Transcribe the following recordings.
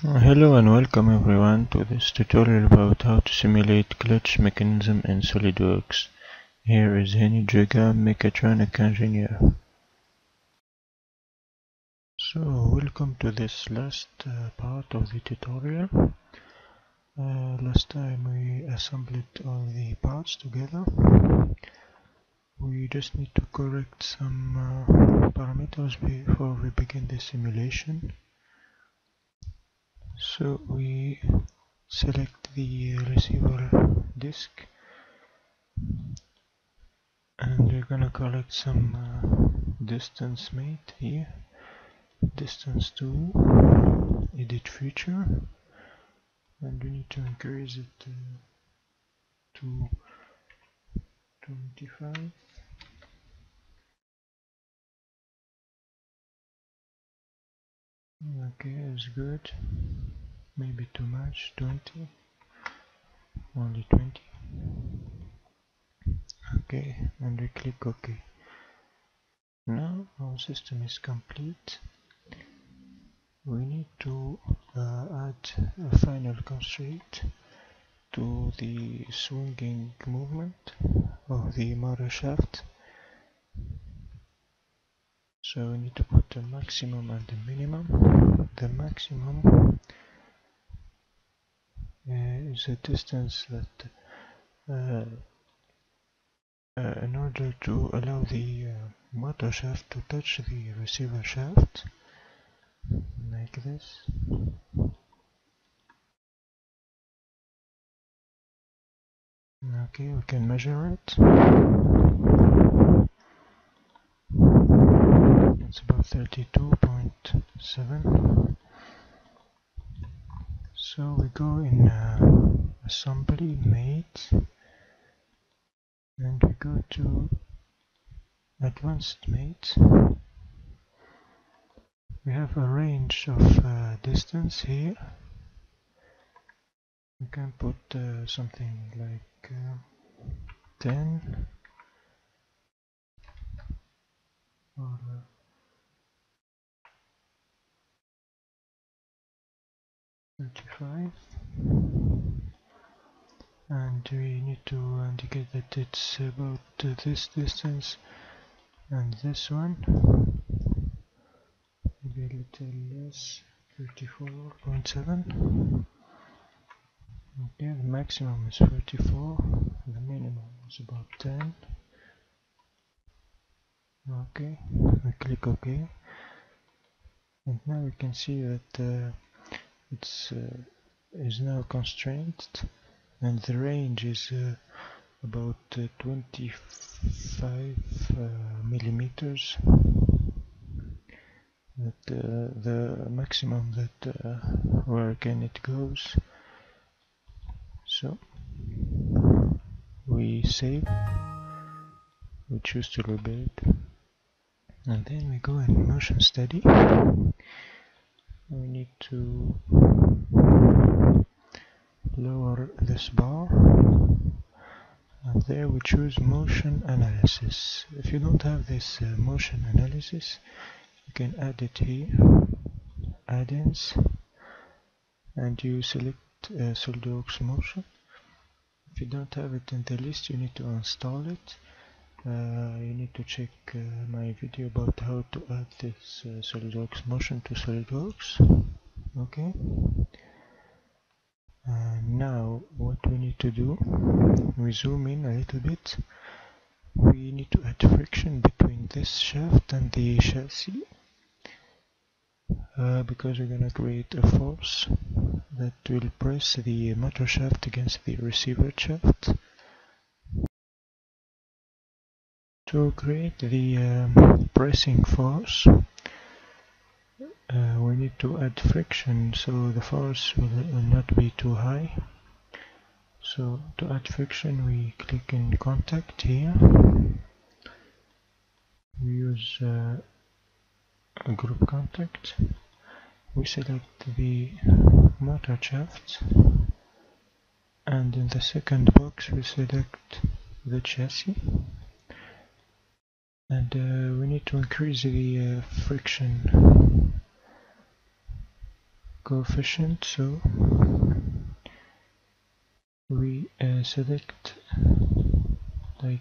Hello and welcome everyone to this tutorial about how to simulate clutch mechanism in SolidWorks. Here is Henny Jiga, mechatronic engineer. So welcome to this last uh, part of the tutorial. Uh, last time we assembled all the parts together. We just need to correct some uh, parameters before we begin the simulation. So we select the receiver disk and we're gonna collect some uh, distance mate here. Distance to edit feature and we need to increase it to 25 okay it's good maybe too much 20 only 20 okay and we click ok. Now our system is complete. We need to uh, add a final constraint to the swinging movement of the motor shaft. So we need to put a maximum and a minimum. The maximum is a distance that uh, uh, in order to allow the uh, motor shaft to touch the receiver shaft like this. Okay we can measure it. It's about 32.7 so we go in uh, assembly mate and we go to advanced mate. We have a range of uh, distance here. We can put uh, something like uh, 10 or uh, Thirty-five, and we need to indicate that it's about this distance and this one. Maybe a little less. 34.7 okay the maximum is 34 the minimum is about 10 okay we click ok. And now we can see that uh, it's uh, is now constrained and the range is uh, about uh, 25 uh, millimeters. That uh, the maximum that uh, where can it goes. So we save. We choose to rebuild. And then we go in motion study we need to lower this bar. And there we choose motion analysis. If you don't have this uh, motion analysis you can add it here add-ins and you select uh, SolidWorks motion. If you don't have it in the list you need to install it uh, you need to check uh, my video about how to add this uh, SolidWorks motion to SolidWorks. Okay. Now what we need to do we zoom in a little bit. We need to add friction between this shaft and the chassis uh, because we're gonna create a force that will press the motor shaft against the receiver shaft to create the um, pressing force. Uh, we need to add friction so the force will, will not be too high. So to add friction we click in contact here. We use uh, a group contact. We select the motor shaft. And in the second box we select the chassis and uh, we need to increase the uh, friction. Coefficient so we uh, select like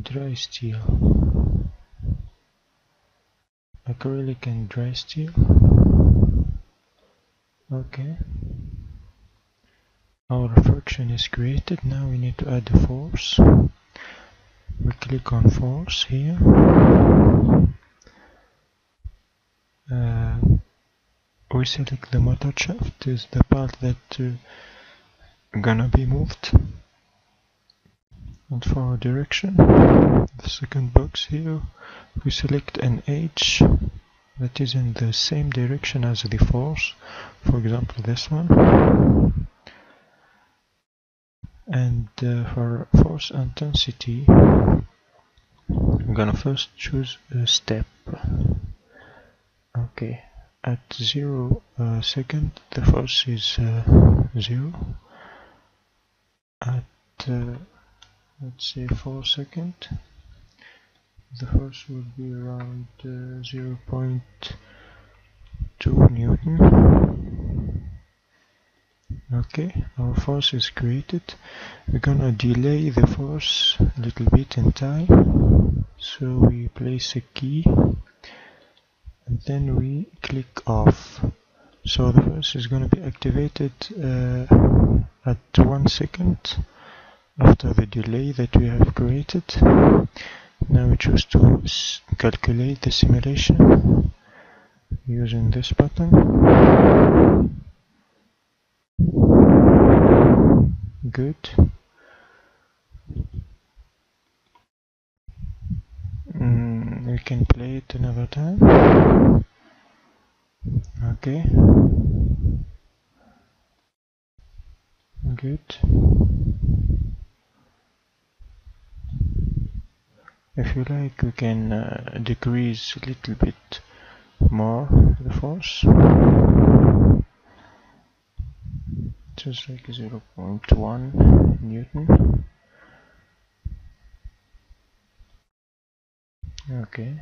dry steel. Acrylic and dry steel. Okay our friction is created. Now we need to add the force. We click on force here. Uh, we select the motor shaft is the part that uh, gonna be moved. And for our direction the second box here we select an edge that is in the same direction as the force. For example this one and uh, for force intensity I'm gonna first choose a step. Okay at zero uh, second the force is uh, zero. At uh, let's say 4 second the force will be around uh, 0.2 newton okay our force is created. We're gonna delay the force a little bit in time. So we place a key and then we click off. So the force is to be activated uh, at one second after the delay that we have created. Now we choose to calculate the simulation using this button good. Mm, we can play it another time. Okay. Good. If you like we can uh, decrease a little bit more the force just like 0 0.1 newton. Okay.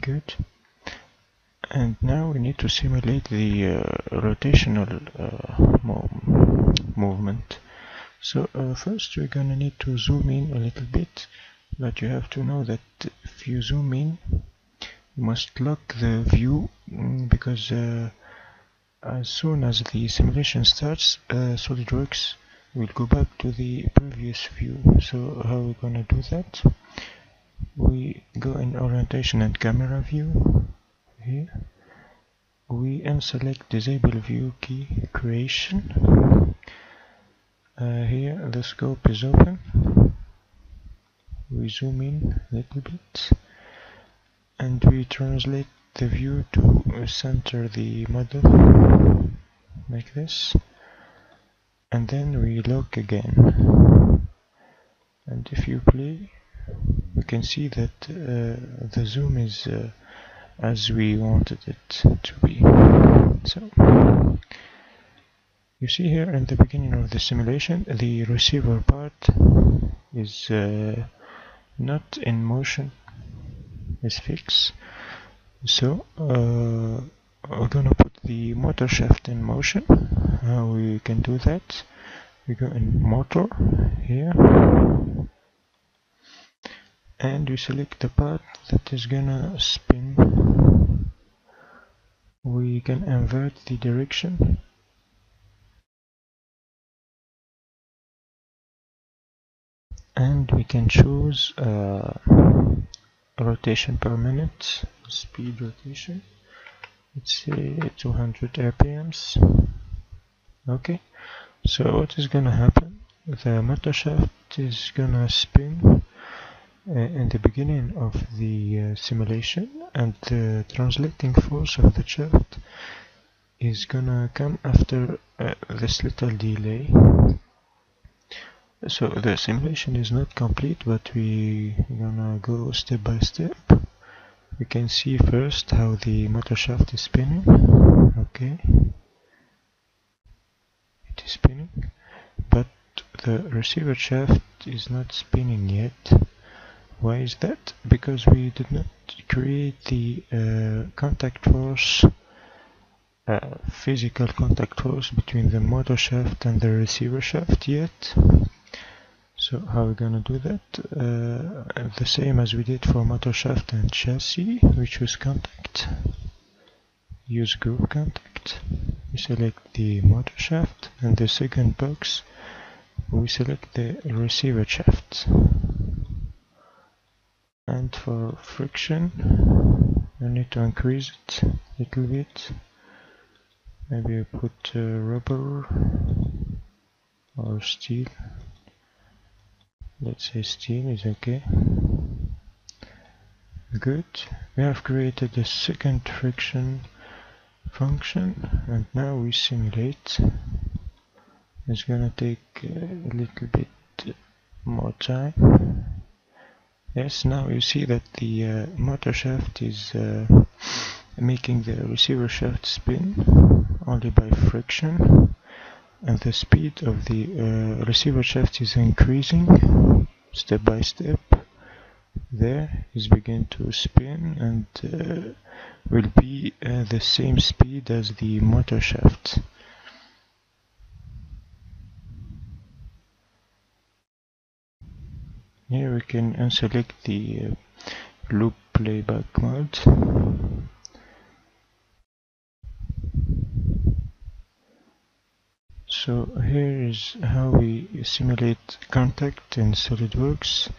Good. And now we need to simulate the uh, rotational uh, mo movement so uh, first we're gonna need to zoom in a little bit but you have to know that if you zoom in you must lock the view mm, because uh, as soon as the simulation starts uh, SolidWorks will go back to the previous view. So how are we gonna do that? We go in orientation and camera view here. We unselect disable view key creation uh, here the scope is open. We zoom in a little bit and we translate the view to center the model like this and then we lock again. And if you play we can see that uh, the zoom is uh, as we wanted it to be. So you see here in the beginning of the simulation the receiver part is uh, not in motion is fixed. So uh, we're gonna put the motor shaft in motion. How we can do that? We go in motor here. And we select the part that is gonna spin. We can invert the direction and we can choose uh, rotation per minute speed rotation. Let's say 200 rpms okay. So what is gonna happen? The motor shaft is gonna spin uh, in the beginning of the uh, simulation and the translating force of the shaft is gonna come after uh, this little delay so the simulation is not complete but we gonna go step by step. We can see first how the motor shaft is spinning. Okay. It is spinning but the receiver shaft is not spinning yet. Why is that? Because we did not create the uh, contact force uh, physical contact force between the motor shaft and the receiver shaft yet so how are we gonna do that? Uh, the same as we did for motor shaft and chassis, we choose contact. Use group contact. We select the motor shaft and the second box we select the receiver shaft. And for friction, I need to increase it a little bit. Maybe I put uh, rubber or steel let's say Steam is okay. Good. We have created a second friction function and now we simulate. It's gonna take a little bit more time. Yes now you see that the uh, motor shaft is uh, making the receiver shaft spin only by friction and the speed of the uh, receiver shaft is increasing step by step. There is begin to spin and uh, will be uh, the same speed as the motor shaft. Here we can unselect the uh, loop playback mode So here is how we simulate contact in SolidWorks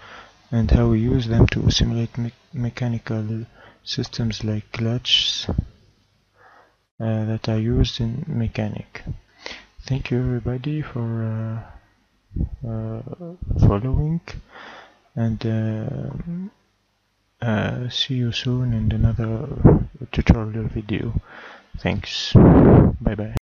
and how we use them to simulate me mechanical systems like clutches uh, that are used in mechanic. Thank you everybody for uh, uh, following and uh, uh, see you soon in another tutorial video. Thanks. Bye bye.